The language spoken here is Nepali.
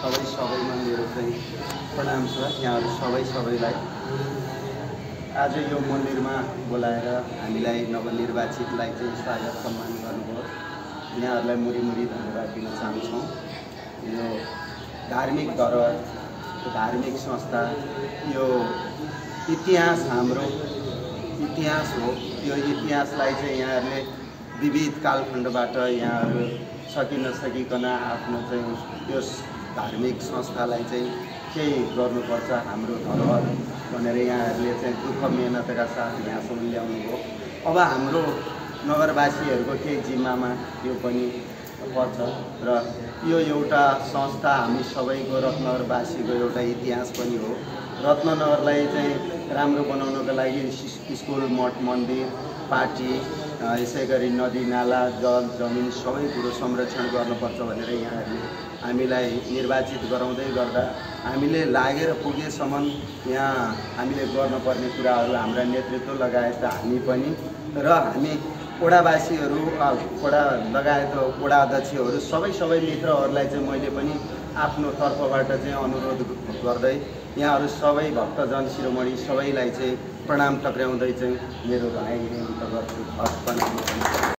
सबै सबैमा मेरो चाहिँ प्रणाम छ। यहाँहरू सबै सबैलाई। आज यो मन्दिरमा बोलाएर हामीलाई नवनिर्वाचितलाई चाहिँ स्वागत सम्मान गर्नुभयो यहाँहरूलाई मुरी मुरी धन्यवाद दिन चाहन्छौँ। यो धार्मिक धरोहर धार्मिक संस्था यो इतिहास हाम्रो इतिहास हो। यो इतिहासलाई चाहिँ यहाँहरूले विविध कालखण्डबाट यहाँहरू सकि नसकिकन आफ्नो चाहिँ यो धार्मिक संस्थालाई चाहिँ केही गर्नुपर्छ हाम्रो धरोहर भनेर यहाँहरूले चाहिँ दुःख मेहनतका साथ यहाँसम्म ल्याउनु भयो अब हाम्रो नगरवासीहरूको केही जिम्मामा यो पनि पर्छ र यो एउटा संस्था हामी सबैको रत्नगरवासीको एउटा इतिहास पनि हो। रत्ननगरलाई चाहिँ राम्रो बनाउनको लागि स्कुल मठ मन्दिर पार्टी यसै गरी नदी नाला जल जमिन सबै कुरो संरक्षण गर्नुपर्छ भनेर यहाँहरूले हामीलाई निर्वाचित गराउँदै गर्दा हामीले लागेर पुगेसम्म यहाँ हामीले गर्नुपर्ने कुराहरू हाम्रा नेतृत्व लगायत हामी पनि र हामी ओडावासीहरू ओडा लगायत ओडा अध्यक्षहरू सबै सबै मित्रहरूलाई चाहिँ मैले पनि आफ्नो तर्फबाट चाहिँ अनुरोध गर्दै यहाँहरू सबै भक्तजन शिरोमणि सबैलाई चाहिँ प्रणाम टक्राउँदै चाहिँ मेरो अन्त गर्छु। हस् प्रणाम